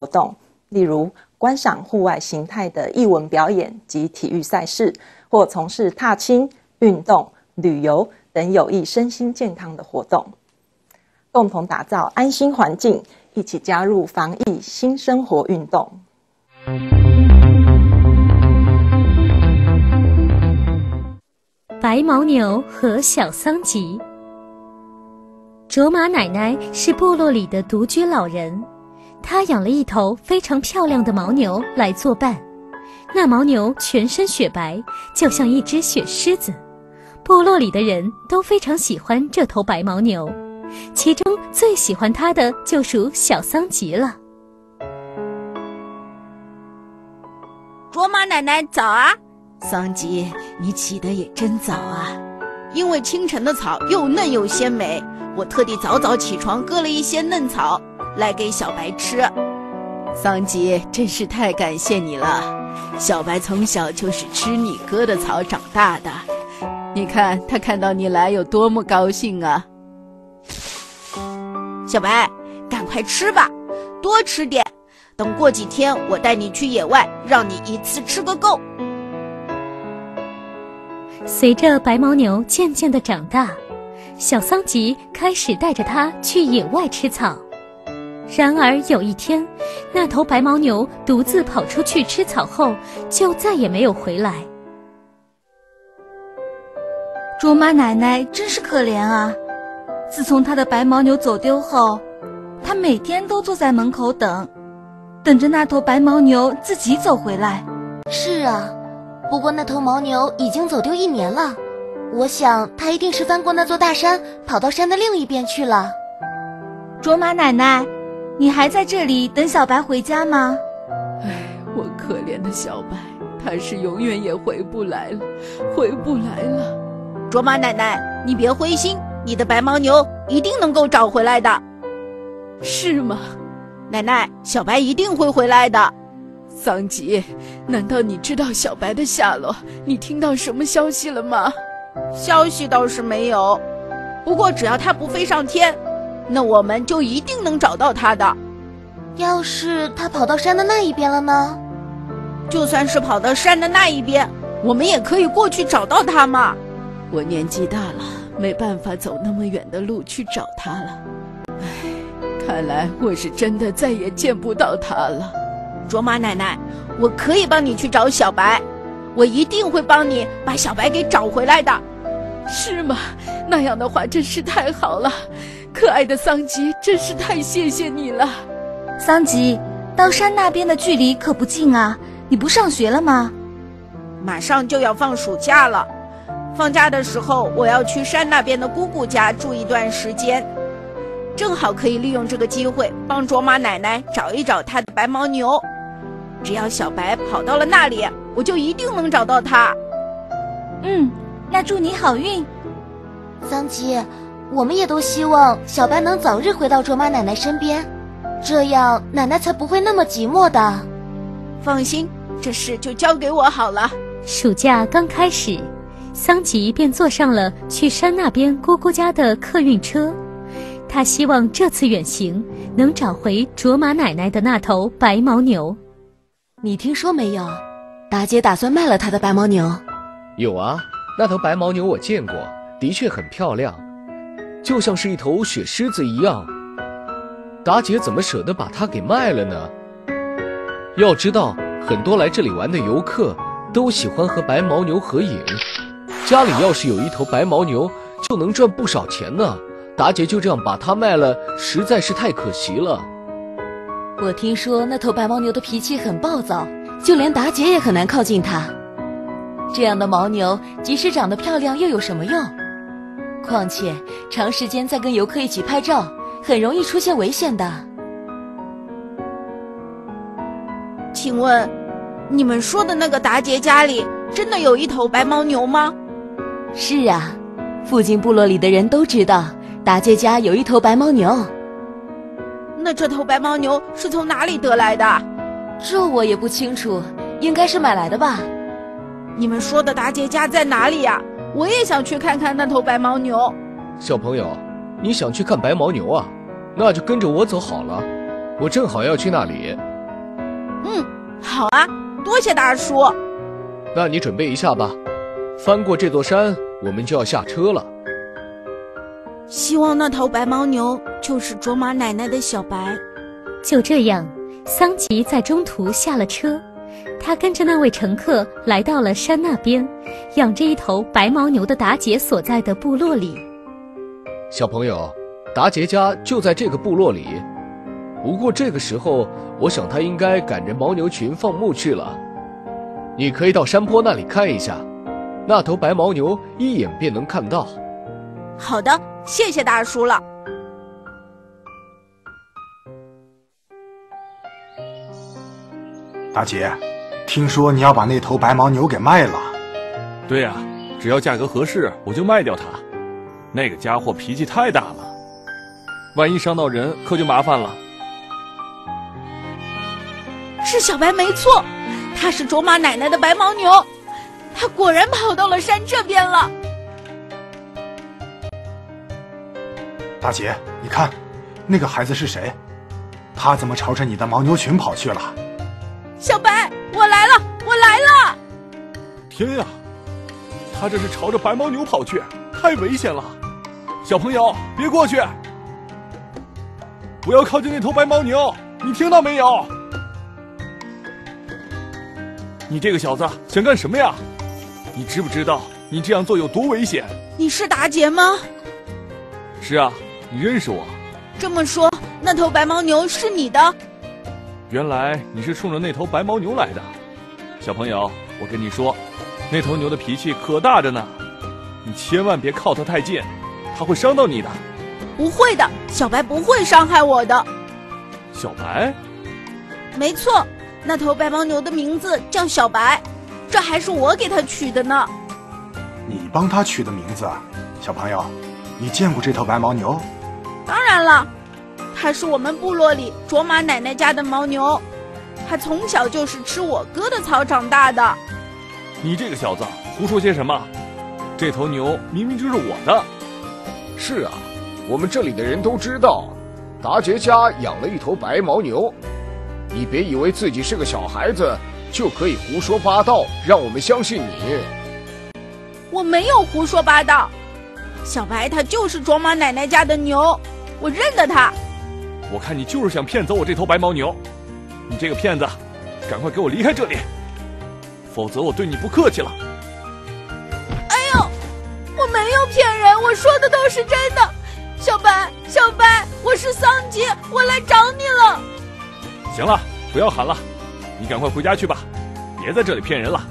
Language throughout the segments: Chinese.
活动，例如观赏户外形态的艺文表演及体育赛事，或从事踏青、运动、旅游等有益身心健康的活动，共同打造安心环境，一起加入防疫新生活运动。白牦牛和小桑吉。卓玛奶奶是部落里的独居老人，他养了一头非常漂亮的牦牛来作伴。那牦牛全身雪白，就像一只雪狮子。部落里的人都非常喜欢这头白牦牛，其中最喜欢它的就属小桑吉了。卓玛奶奶早啊，桑吉，你起得也真早啊！因为清晨的草又嫩又鲜美。我特地早早起床，割了一些嫩草来给小白吃。桑吉，真是太感谢你了。小白从小就是吃你割的草长大的，你看他看到你来有多么高兴啊！小白，赶快吃吧，多吃点。等过几天，我带你去野外，让你一次吃个够。随着白牦牛渐渐的长大。小桑吉开始带着它去野外吃草，然而有一天，那头白牦牛独自跑出去吃草后，就再也没有回来。卓玛奶奶真是可怜啊！自从她的白牦牛走丢后，她每天都坐在门口等，等着那头白牦牛自己走回来。是啊，不过那头牦牛已经走丢一年了。我想，它一定是翻过那座大山，跑到山的另一边去了。卓玛奶奶，你还在这里等小白回家吗？唉，我可怜的小白，他是永远也回不来了，回不来了。卓玛奶奶，你别灰心，你的白牦牛一定能够找回来的。是吗？奶奶，小白一定会回来的。桑吉，难道你知道小白的下落？你听到什么消息了吗？消息倒是没有，不过只要他不飞上天，那我们就一定能找到他的。要是他跑到山的那一边了呢？就算是跑到山的那一边，我们也可以过去找到他嘛。我年纪大了，没办法走那么远的路去找他了。唉，看来我是真的再也见不到他了。卓玛奶奶，我可以帮你去找小白。我一定会帮你把小白给找回来的，是吗？那样的话真是太好了，可爱的桑吉，真是太谢谢你了。桑吉，到山那边的距离可不近啊，你不上学了吗？马上就要放暑假了，放假的时候我要去山那边的姑姑家住一段时间，正好可以利用这个机会帮卓玛奶奶找一找她的白牦牛。只要小白跑到了那里。我就一定能找到他。嗯，那祝你好运，桑吉。我们也都希望小白能早日回到卓玛奶奶身边，这样奶奶才不会那么寂寞的。放心，这事就交给我好了。暑假刚开始，桑吉便坐上了去山那边姑姑家的客运车。他希望这次远行能找回卓玛奶奶的那头白牦牛。你听说没有？达姐打算卖了她的白牦牛。有啊，那头白牦牛我见过，的确很漂亮，就像是一头雪狮子一样。达姐怎么舍得把它给卖了呢？要知道，很多来这里玩的游客都喜欢和白牦牛合影，家里要是有一头白牦牛，就能赚不少钱呢。达姐就这样把它卖了，实在是太可惜了。我听说那头白牦牛的脾气很暴躁。就连达姐也很难靠近它。这样的牦牛，即使长得漂亮，又有什么用？况且长时间在跟游客一起拍照，很容易出现危险的。请问，你们说的那个达杰家里真的有一头白牦牛吗？是啊，附近部落里的人都知道达杰家有一头白牦牛。那这头白牦牛是从哪里得来的？这我也不清楚，应该是买来的吧。你们说的达杰家在哪里呀？我也想去看看那头白牦牛。小朋友，你想去看白牦牛啊？那就跟着我走好了，我正好要去那里。嗯，好啊，多谢大叔。那你准备一下吧，翻过这座山，我们就要下车了。希望那头白牦牛就是卓玛奶奶的小白。就这样，桑吉在中途下了车，他跟着那位乘客来到了山那边，养着一头白牦牛的达杰所在的部落里。小朋友，达杰家就在这个部落里。不过这个时候，我想他应该赶着牦牛群放牧去了。你可以到山坡那里看一下，那头白牦牛一眼便能看到。好的，谢谢大叔了。大姐，听说你要把那头白牦牛给卖了？对呀，只要价格合适，我就卖掉它。那个家伙脾气太大了，万一伤到人，可就麻烦了。是小白没错，他是卓玛奶奶的白牦牛，他果然跑到了山这边了。大姐，你看，那个孩子是谁？他怎么朝着你的牦牛群跑去了？小白，我来了，我来了！天呀，他这是朝着白牦牛跑去，太危险了！小朋友，别过去，不要靠近那头白牦牛，你听到没有？你这个小子想干什么呀？你知不知道你这样做有多危险？你是达杰吗？是啊，你认识我。这么说，那头白牦牛是你的？原来你是冲着那头白牦牛来的，小朋友，我跟你说，那头牛的脾气可大着呢，你千万别靠它太近，它会伤到你的。不会的，小白不会伤害我的。小白？没错，那头白毛牛的名字叫小白，这还是我给它取的呢。你帮它取的名字？小朋友，你见过这头白毛牛？当然了。它是我们部落里卓玛奶奶家的牦牛，它从小就是吃我哥的草长大的。你这个小子胡说些什么？这头牛明明就是我的。是啊，我们这里的人都知道，达杰家养了一头白牦牛。你别以为自己是个小孩子就可以胡说八道，让我们相信你。我没有胡说八道，小白他就是卓玛奶奶家的牛，我认得他。我看你就是想骗走我这头白牦牛，你这个骗子，赶快给我离开这里，否则我对你不客气了。哎呦，我没有骗人，我说的都是真的。小白，小白，我是桑吉，我来找你了。行了，不要喊了，你赶快回家去吧，别在这里骗人了。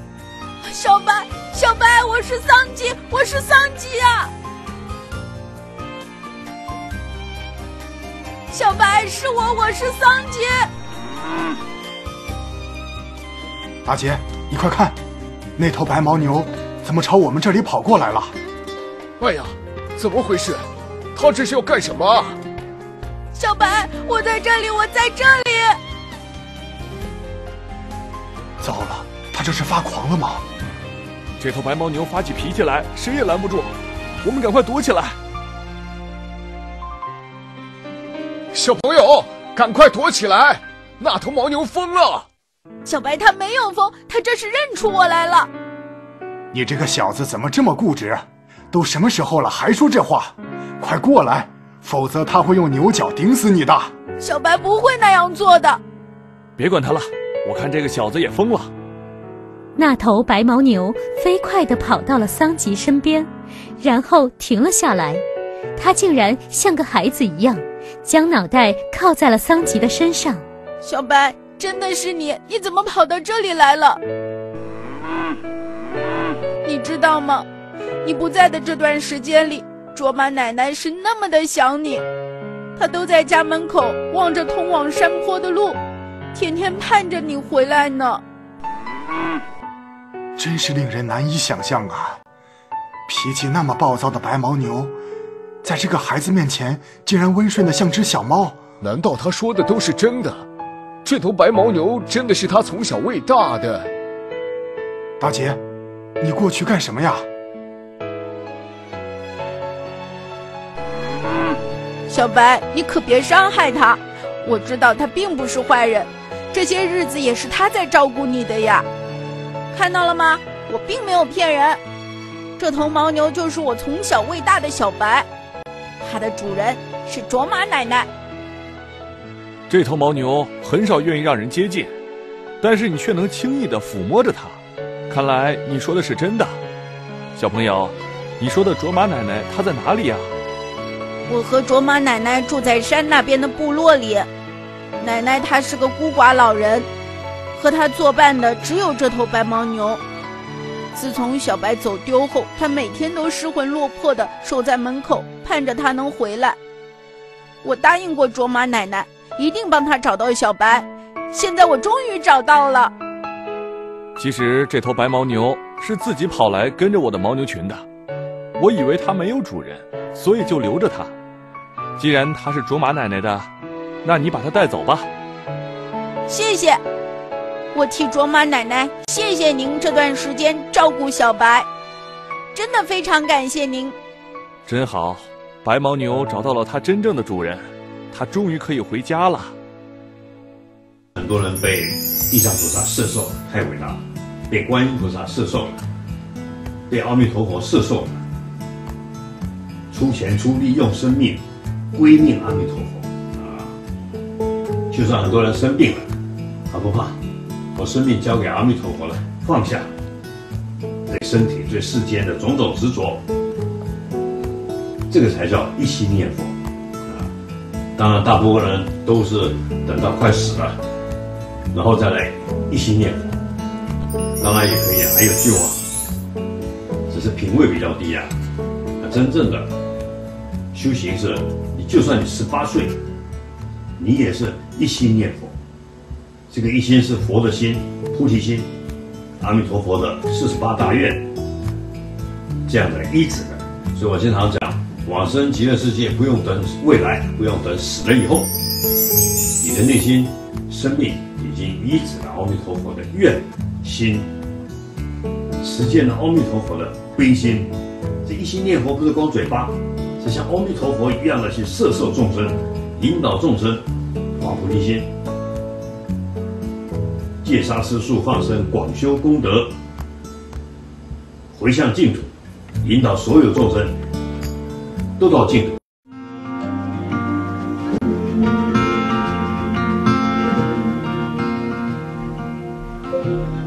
小白，小白，我是桑吉，我是桑吉啊。小白是我，我是桑杰。大姐，你快看，那头白牦牛怎么朝我们这里跑过来了？哎呀，怎么回事？他这是要干什么？小白，我在这里，我在这里。糟了，他这是发狂了吗？这头白牦牛发起脾气来，谁也拦不住。我们赶快躲起来。小朋友，赶快躲起来！那头牦牛疯了。小白他没有疯，他这是认出我来了。你这个小子怎么这么固执？都什么时候了还说这话？快过来，否则他会用牛角顶死你的。小白不会那样做的。别管他了，我看这个小子也疯了。那头白牦牛飞快地跑到了桑吉身边，然后停了下来。他竟然像个孩子一样。将脑袋靠在了桑吉的身上。小白，真的是你？你怎么跑到这里来了？你知道吗？你不在的这段时间里，卓玛奶奶是那么的想你，她都在家门口望着通往山坡的路，天天盼着你回来呢。真是令人难以想象啊！脾气那么暴躁的白牦牛。在这个孩子面前，竟然温顺的像只小猫。难道他说的都是真的？这头白牦牛真的是他从小喂大的？大姐，你过去干什么呀？小白，你可别伤害他。我知道他并不是坏人，这些日子也是他在照顾你的呀。看到了吗？我并没有骗人。这头牦牛就是我从小喂大的小白，它的主人是卓玛奶奶。这头牦牛很少愿意让人接近，但是你却能轻易地抚摸着它。看来你说的是真的，小朋友，你说的卓玛奶奶她在哪里呀？我和卓玛奶奶住在山那边的部落里，奶奶她是个孤寡老人，和她作伴的只有这头白牦牛。自从小白走丢后，她每天都失魂落魄的守在门口，盼着他能回来。我答应过卓玛奶奶，一定帮他找到小白。现在我终于找到了。其实这头白牦牛是自己跑来跟着我的牦牛群的，我以为它没有主人，所以就留着它。既然它是卓玛奶奶的，那你把它带走吧。谢谢，我替卓玛奶奶谢谢您这段时间照顾小白，真的非常感谢您。真好，白牦牛找到了它真正的主人，他终于可以回家了。很多人被地藏菩萨摄受，太伟大了；被观音菩萨摄受了，被阿弥陀佛摄受了，出钱出力用生命。归命阿弥陀佛啊！就算很多人生病了，他不怕，我生命交给阿弥陀佛了，放下对身体、对世间的种种执着，这个才叫一心念佛！当然，大部分人都是等到快死了，然后再来一心念佛，当然也可以，还有救啊，只是品位比较低啊。真正的修行是。你就算你十八岁，你也是一心念佛。这个一心是佛的心，菩提心，阿弥陀佛的四十八大愿，这样的一指的。所以我经常讲，往生极乐世界不用等未来，不用等死了以后，你的内心生命已经依止了阿弥陀佛的愿心，实践了阿弥陀佛的悲心。这一心念佛不是光嘴巴。是像阿弥陀佛一样的去摄受众生，引导众生发菩提心，戒杀吃素放生，广修功德，回向净土，引导所有众生都到净土。求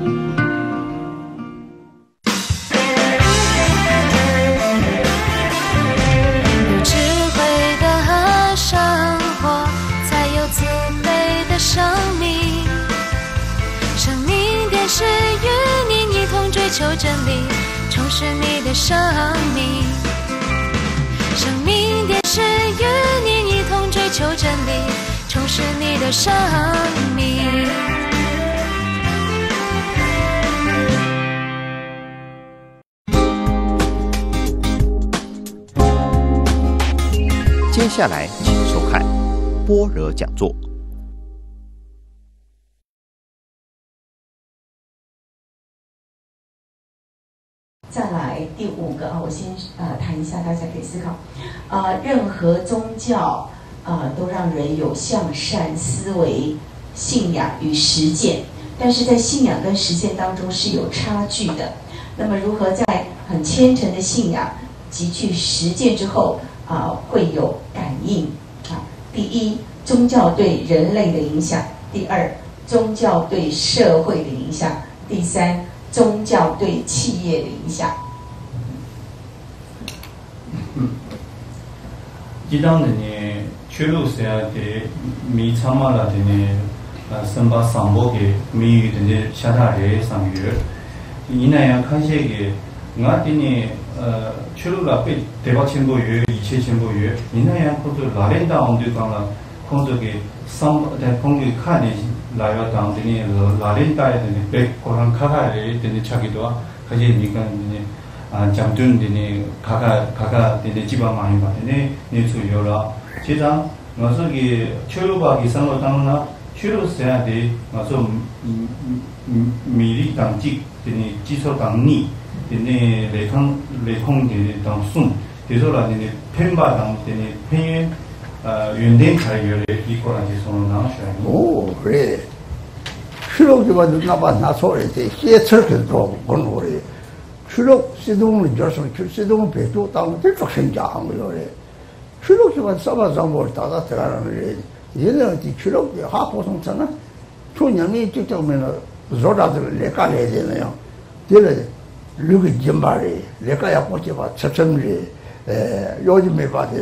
下来，请收看般若讲座。再来第五个啊，我先呃谈一下，大家可以思考。啊，任何宗教啊都让人有向善思维、信仰与实践，但是在信仰跟实践当中是有差距的。那么如何在很虔诚的信仰及去实践之后啊会有感应啊？第一，宗教对人类的影响；第二，宗教对社会的影响；第三。宗教对企业的影响。嗯，一当的呢，全路是啊的，米参马拉的呢，啊，三八三波的米的呢，下大热上月，伊那样看些个，nga tini chulu 라페 deba chenpo yu, iche chenpo yu, ina yang kundu larenda ondu kanga kundu ki sam, kundu kani laiwa tang tini larenda ya tini pek koran kaka ya tini chakidwa kaje nikan tini jamdun tini kaka, kaka tini jiba mahi ba tini nitsu yu la chidang nga su ki chulu ba ki samlo tang na chulu saya di nga su miri tang jik tini jiso tang ni dine lekang lekong dine dang sun dezo la dine penba dang dine penye yundeng kar yore iko rangi sonu dang shirayi o re. Shirok jiba naba naso re te xie tsarki dro gong re. Shirok sidung li jorsan kir sidung pe tu dang di chok shen jang yore shirok jiba saba zangbo dada tiraran re. Yedang di shirok di ha posong tsana chu nyami jik jang mena zoda zil leka le dine yang dile 동을 줘서 시동을 배도 땅 들썩 생자한 거래 출력기만 써봐서 뭘 따다 들어가는 거래 얘는 이 출력기 하고성잖아 초년이 직접면은 조라들 내가 해야 되네요 되래 르기 점발이 내가 약고 봐 처참리 에 요즘에 봐도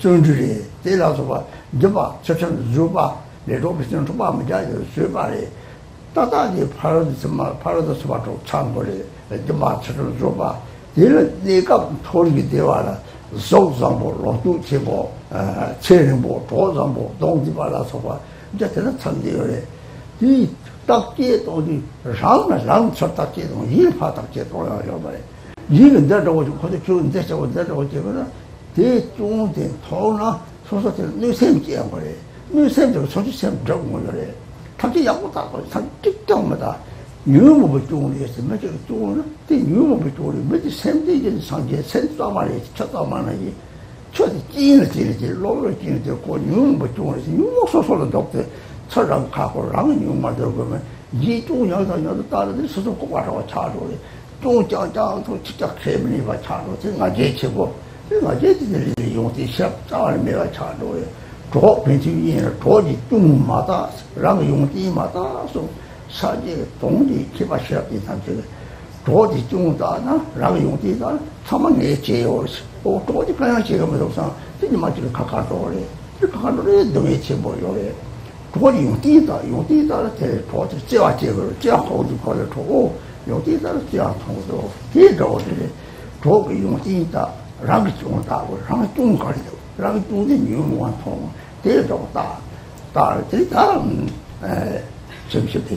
정주리 때라서 봐 점바 처참 주바 내도 비슷한 주바 뭐야 주바리 따다지 파르도 정말 파르도 수바도 참고리 점바 처럼 주바 얘는 내가 토리기 되와라 속상보 로도 제보 아 체능보 도상보 동지발라서 봐 이제 되는 참디요래 이 딱지에 또지 랑나 랑 쳤다지 또 일파 딱지에 또야 요바래 이건 내가 오지 거기 좋은 데서 내가 오지 그러나 대중된 토나 소소들 내 생기야 그래 내 생도 소지 생 적은 거래 딱지 약보다 참 tik정마다 유무부 쪽으로 해서 몇 쪽으로 대 유무부 쪽으로 몇 샘대 이제 상계 센서 말이 쳤다 말이 저기 찌는 찌는 로로 찌는 거 유무부 쪽으로 해서 유무 소소를 doctor 철랑 가고 랑은 용말 들어보면 이 쪽은 여기서 여기서 따르듯이 스스로 꼭 와서 차로래 쫑짱짱 진짜 개미니 봐 차로 제가 제치고 제가 제치들이 용티 시합 짜는 메가 차로에 저 벤치위에는 도지 뚱마다 랑 용티마다 소 사제 동지 기바 시합이 단체 도지 뚱다나 랑 용티다 사망에 제요시 오 도지 그냥 제가 뭐서 진짜 맞지 가까도래 가까도래 동에 제보요래 그걸 용띠다. 용띠다 때 도저 제와 제거로 제와 호주 거를 도고 용띠다 제와 통도 뒤도들이 도그 용띠다. 랑 중다고 랑 중거리 랑 중데 유무한 통 대도다 다 대다 에 점심도